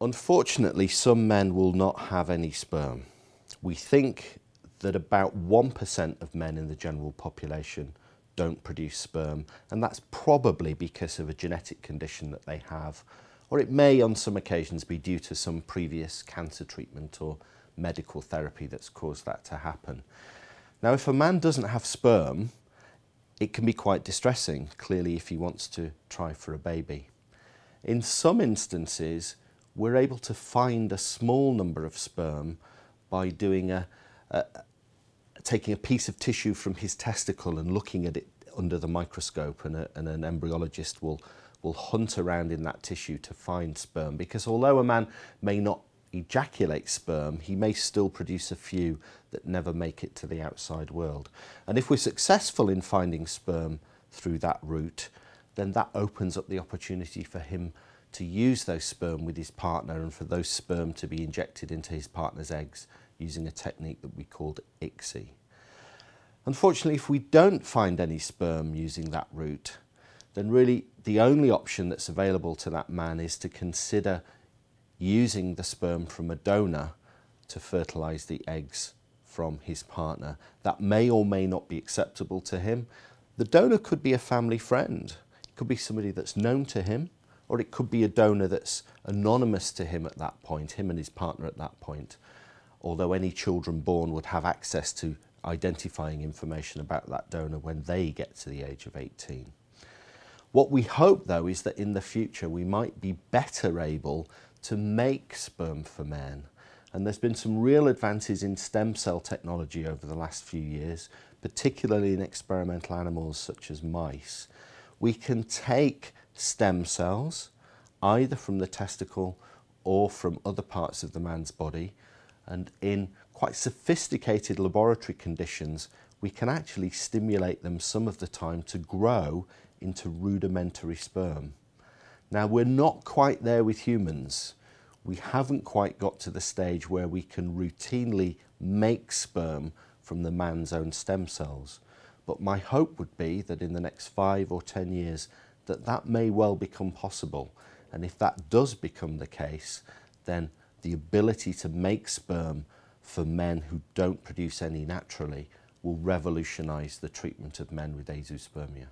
Unfortunately, some men will not have any sperm. We think that about 1% of men in the general population don't produce sperm, and that's probably because of a genetic condition that they have, or it may on some occasions be due to some previous cancer treatment or medical therapy that's caused that to happen. Now, if a man doesn't have sperm, it can be quite distressing, clearly, if he wants to try for a baby. In some instances, we're able to find a small number of sperm by doing a, a, taking a piece of tissue from his testicle and looking at it under the microscope and, a, and an embryologist will will hunt around in that tissue to find sperm because although a man may not ejaculate sperm, he may still produce a few that never make it to the outside world. And if we're successful in finding sperm through that route, then that opens up the opportunity for him to use those sperm with his partner and for those sperm to be injected into his partner's eggs using a technique that we called ICSI. Unfortunately, if we don't find any sperm using that route, then really the only option that's available to that man is to consider using the sperm from a donor to fertilise the eggs from his partner. That may or may not be acceptable to him. The donor could be a family friend. It could be somebody that's known to him, or it could be a donor that's anonymous to him at that point, him and his partner at that point, although any children born would have access to identifying information about that donor when they get to the age of 18. What we hope, though, is that in the future we might be better able to make sperm for men. And there's been some real advances in stem cell technology over the last few years, particularly in experimental animals such as mice. We can take stem cells, either from the testicle or from other parts of the man's body, and in quite sophisticated laboratory conditions, we can actually stimulate them some of the time to grow into rudimentary sperm. Now, we're not quite there with humans. We haven't quite got to the stage where we can routinely make sperm from the man's own stem cells. But my hope would be that in the next five or 10 years, that that may well become possible. And if that does become the case, then the ability to make sperm for men who don't produce any naturally will revolutionise the treatment of men with azoospermia.